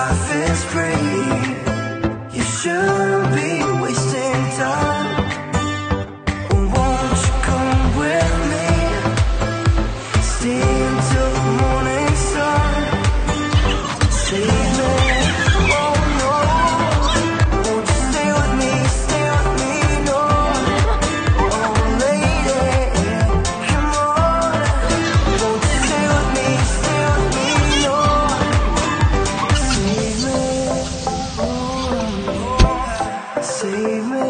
life is free. You shouldn't be wasting time. Stay until the morning sun. Stay believe me.